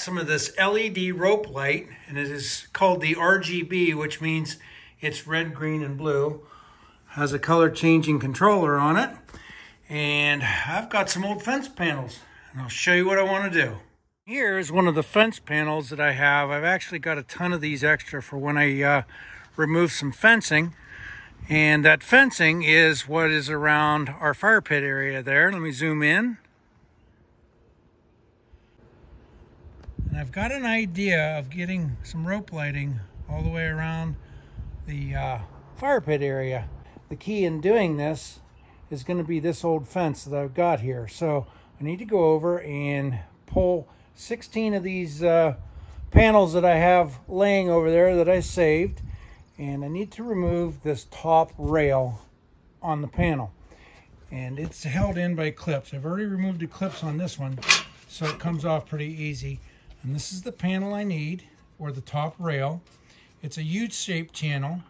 some of this LED rope light, and it is called the RGB, which means it's red, green, and blue. Has a color changing controller on it. And I've got some old fence panels, and I'll show you what I want to do. Here is one of the fence panels that I have. I've actually got a ton of these extra for when I uh, remove some fencing. And that fencing is what is around our fire pit area there. Let me zoom in. And I've got an idea of getting some rope lighting all the way around the uh, fire pit area. The key in doing this is going to be this old fence that I've got here. So I need to go over and pull 16 of these uh, panels that I have laying over there that I saved and I need to remove this top rail on the panel and it's held in by clips. I've already removed the clips on this one so it comes off pretty easy and this is the panel I need or the top rail. It's a U-shaped channel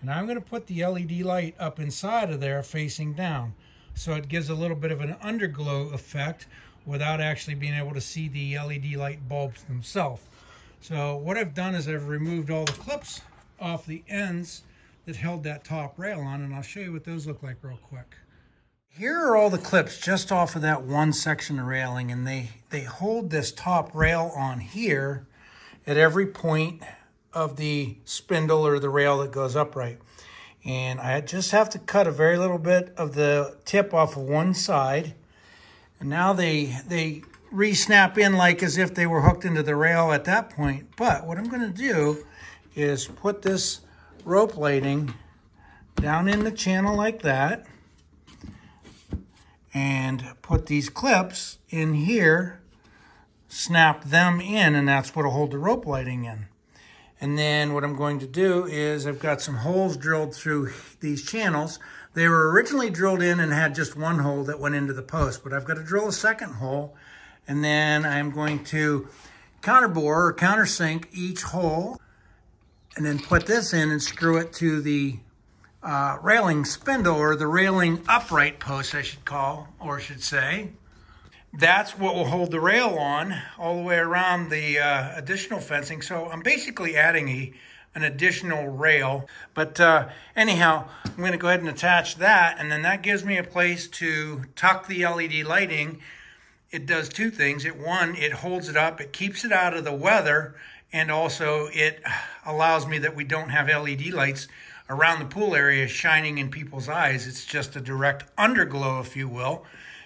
and I'm going to put the LED light up inside of there facing down so it gives a little bit of an underglow effect without actually being able to see the LED light bulbs themselves. So what I've done is I've removed all the clips off the ends that held that top rail on, and I'll show you what those look like real quick. Here are all the clips just off of that one section of railing, and they, they hold this top rail on here at every point of the spindle or the rail that goes upright. And I just have to cut a very little bit of the tip off of one side. And now they, they re-snap in like as if they were hooked into the rail at that point. But what I'm going to do is put this rope lighting down in the channel like that and put these clips in here, snap them in, and that's what will hold the rope lighting in. And then what I'm going to do is I've got some holes drilled through these channels. They were originally drilled in and had just one hole that went into the post, but I've got to drill a second hole. And then I'm going to counterbore or countersink each hole and then put this in and screw it to the uh, railing spindle or the railing upright post, I should call, or should say. That's what will hold the rail on all the way around the uh, additional fencing. So I'm basically adding a, an additional rail. But uh, anyhow, I'm going to go ahead and attach that, and then that gives me a place to tuck the LED lighting. It does two things. It One, it holds it up. It keeps it out of the weather and also it allows me that we don't have LED lights around the pool area shining in people's eyes. It's just a direct underglow, if you will.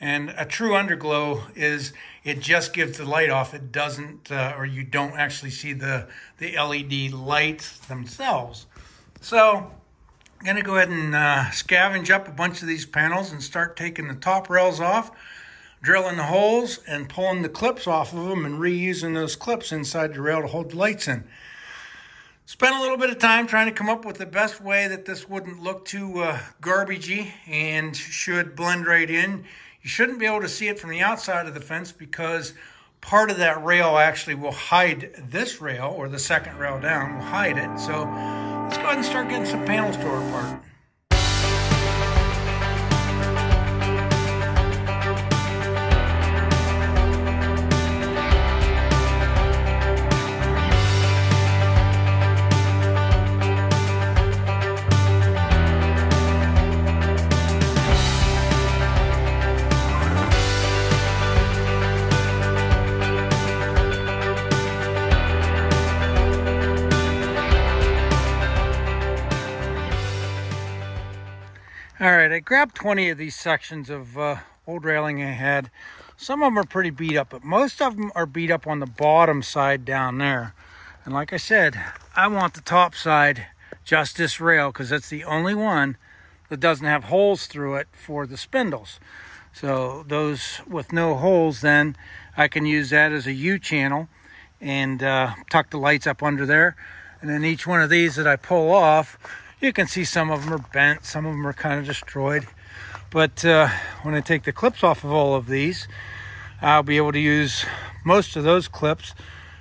And a true underglow is it just gives the light off. It doesn't, uh, or you don't actually see the, the LED lights themselves. So I'm going to go ahead and uh, scavenge up a bunch of these panels and start taking the top rails off drilling the holes and pulling the clips off of them and reusing those clips inside the rail to hold the lights in. Spent a little bit of time trying to come up with the best way that this wouldn't look too uh, garbagey and should blend right in. You shouldn't be able to see it from the outside of the fence because part of that rail actually will hide this rail or the second rail down will hide it. So let's go ahead and start getting some panels tore apart. I grabbed 20 of these sections of uh, old railing I had. Some of them are pretty beat up, but most of them are beat up on the bottom side down there. And like I said, I want the top side just this rail because it's the only one that doesn't have holes through it for the spindles. So those with no holes, then I can use that as a U channel and uh, tuck the lights up under there. And then each one of these that I pull off, you can see some of them are bent, some of them are kind of destroyed. But uh, when I take the clips off of all of these, I'll be able to use most of those clips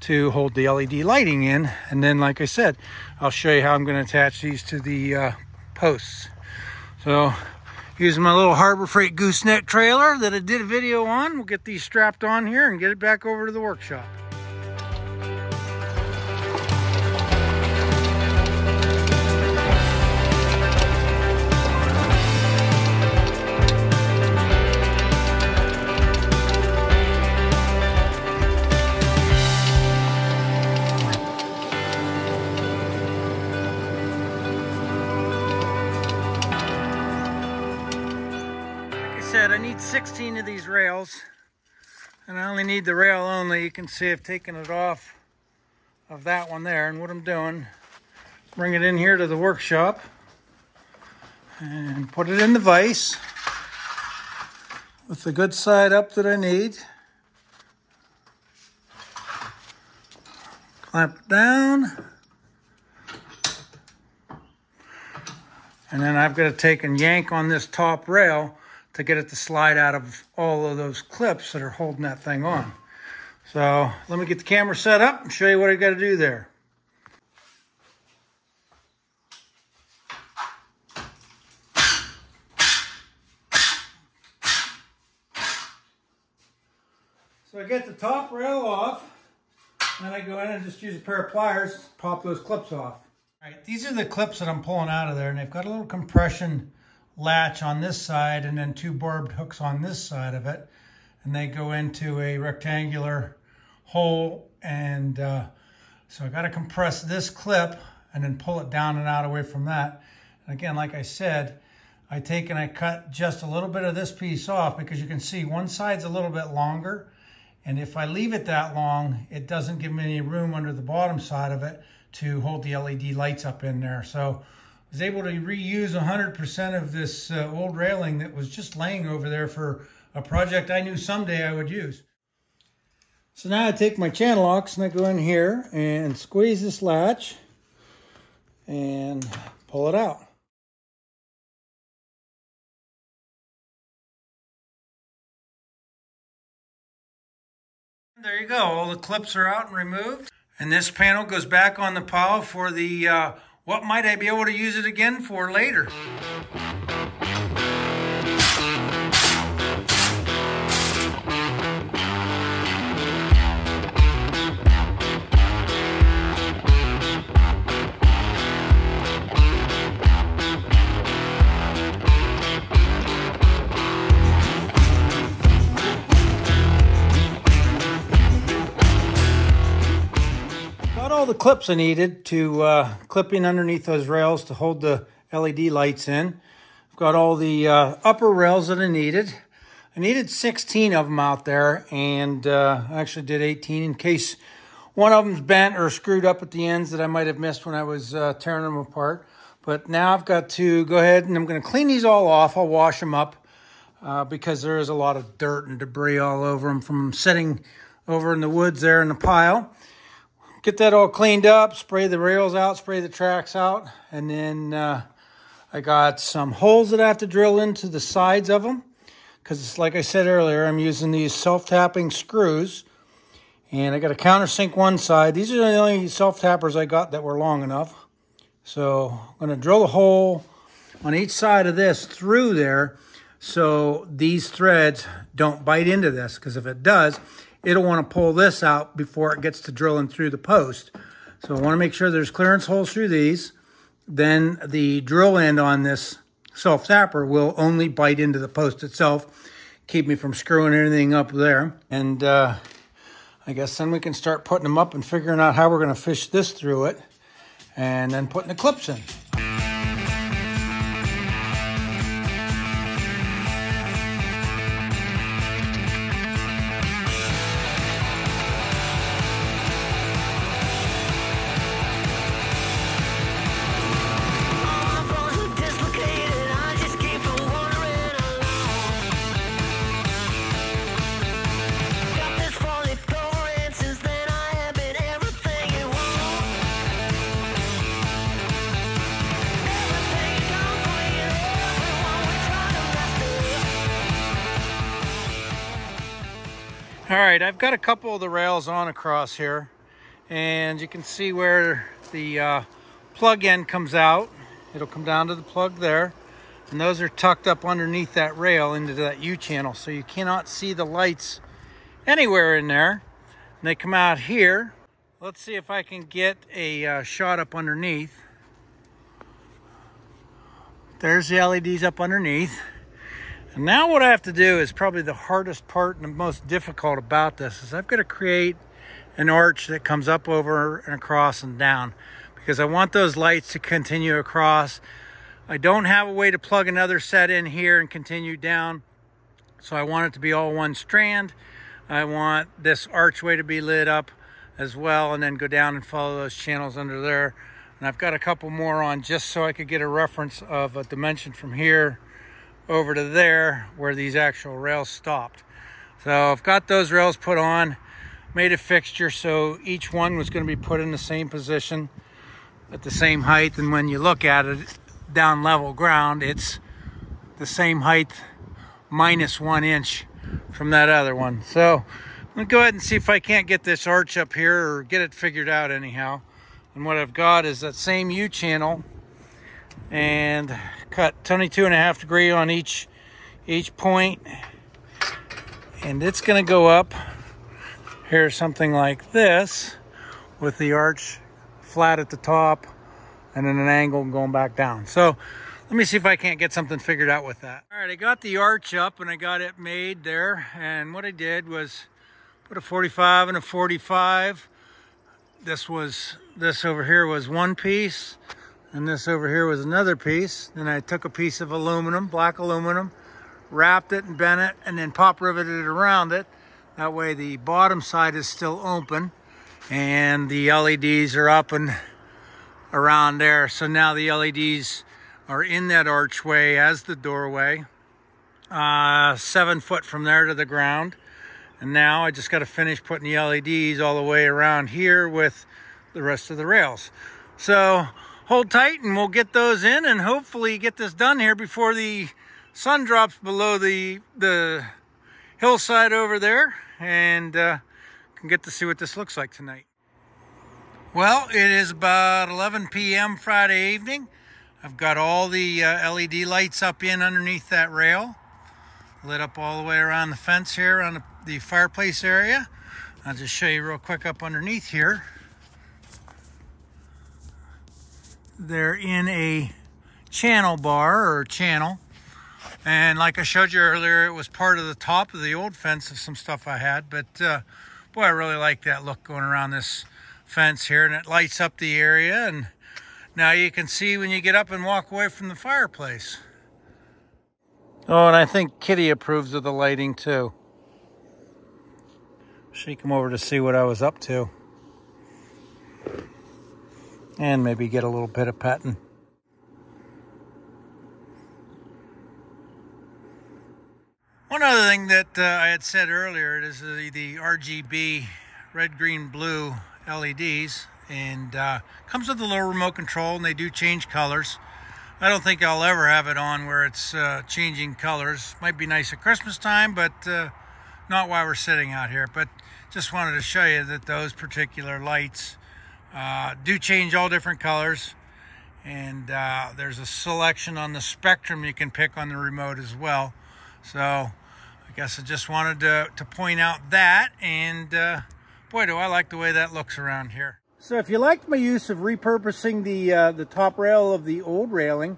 to hold the LED lighting in. And then, like I said, I'll show you how I'm going to attach these to the uh, posts. So using my little Harbor Freight gooseneck trailer that I did a video on, we'll get these strapped on here and get it back over to the workshop. Said, I need 16 of these rails. And I only need the rail only. You can see I've taken it off of that one there. And what I'm doing, bring it in here to the workshop and put it in the vise with the good side up that I need. Clamp down. And then I've got to take and yank on this top rail to get it to slide out of all of those clips that are holding that thing on. So let me get the camera set up and show you what I got to do there. So I get the top rail off, and I go in and just use a pair of pliers, pop those clips off. All right, these are the clips that I'm pulling out of there, and they've got a little compression latch on this side and then two barbed hooks on this side of it. And they go into a rectangular hole. And uh, so I got to compress this clip and then pull it down and out away from that. And again, like I said, I take and I cut just a little bit of this piece off because you can see one side's a little bit longer. And if I leave it that long, it doesn't give me any room under the bottom side of it to hold the LED lights up in there. So was able to reuse 100% of this uh, old railing that was just laying over there for a project I knew someday I would use. So now I take my channel locks and I go in here and squeeze this latch and pull it out. There you go, all the clips are out and removed. And this panel goes back on the pile for the, uh, what might I be able to use it again for later? All the clips I needed to uh, clip in underneath those rails to hold the LED lights in. I've got all the uh, upper rails that I needed. I needed 16 of them out there, and uh, I actually did 18 in case one of them's bent or screwed up at the ends that I might have missed when I was uh, tearing them apart. But now I've got to go ahead and I'm going to clean these all off. I'll wash them up uh, because there is a lot of dirt and debris all over them from sitting over in the woods there in the pile get that all cleaned up, spray the rails out, spray the tracks out, and then uh, I got some holes that I have to drill into the sides of them because like I said earlier, I'm using these self-tapping screws and I got a countersink one side. These are the only self-tappers I got that were long enough. So I'm going to drill a hole on each side of this through there so these threads don't bite into this because if it does, it'll want to pull this out before it gets to drilling through the post. So I want to make sure there's clearance holes through these. Then the drill end on this self-tapper will only bite into the post itself, keep me from screwing anything up there. And uh, I guess then we can start putting them up and figuring out how we're going to fish this through it and then putting the clips in. All right, I've got a couple of the rails on across here and you can see where the uh, plug end comes out. It'll come down to the plug there and those are tucked up underneath that rail into that U-channel so you cannot see the lights anywhere in there. And they come out here. Let's see if I can get a uh, shot up underneath. There's the LEDs up underneath. And now what I have to do is probably the hardest part and the most difficult about this is I've got to create an arch that comes up over and across and down because I want those lights to continue across. I don't have a way to plug another set in here and continue down. So I want it to be all one strand. I want this archway to be lit up as well and then go down and follow those channels under there. And I've got a couple more on just so I could get a reference of a dimension from here over to there where these actual rails stopped. So I've got those rails put on, made a fixture so each one was going to be put in the same position at the same height. And when you look at it down level ground, it's the same height minus one inch from that other one. So I'm gonna go ahead and see if I can't get this arch up here or get it figured out anyhow. And what I've got is that same U channel and cut 22 and a half degree on each each point. And it's going to go up. Here something like this with the arch flat at the top and then an angle going back down. So let me see if I can't get something figured out with that. All right I got the arch up and I got it made there. And what I did was put a 45 and a 45 this was this over here was one piece and this over here was another piece. Then I took a piece of aluminum, black aluminum, wrapped it and bent it, and then pop riveted it around it. That way the bottom side is still open and the LEDs are up and around there. So now the LEDs are in that archway as the doorway, uh, seven foot from there to the ground. And now I just got to finish putting the LEDs all the way around here with the rest of the rails. So hold tight and we'll get those in and hopefully get this done here before the sun drops below the the hillside over there and uh, can get to see what this looks like tonight. Well, it is about 11 p.m. Friday evening. I've got all the uh, LED lights up in underneath that rail, lit up all the way around the fence here on the, the fireplace area. I'll just show you real quick up underneath here. They're in a channel bar or channel. And like I showed you earlier, it was part of the top of the old fence of some stuff I had. But uh, boy, I really like that look going around this fence here. And it lights up the area. And now you can see when you get up and walk away from the fireplace. Oh, and I think Kitty approves of the lighting too. She came over to see what I was up to and maybe get a little bit of petting. One other thing that uh, I had said earlier is the, the RGB red, green, blue LEDs and uh, comes with a little remote control and they do change colors. I don't think I'll ever have it on where it's uh, changing colors. Might be nice at Christmas time, but uh, not while we're sitting out here. But just wanted to show you that those particular lights uh, do change all different colors. And uh, there's a selection on the spectrum you can pick on the remote as well. So I guess I just wanted to, to point out that. And uh, boy do I like the way that looks around here. So if you liked my use of repurposing the uh, the top rail of the old railing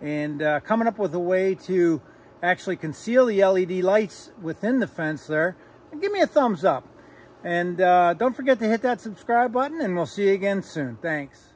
and uh, coming up with a way to actually conceal the LED lights within the fence there give me a thumbs up and uh, don't forget to hit that subscribe button and we'll see you again soon. Thanks.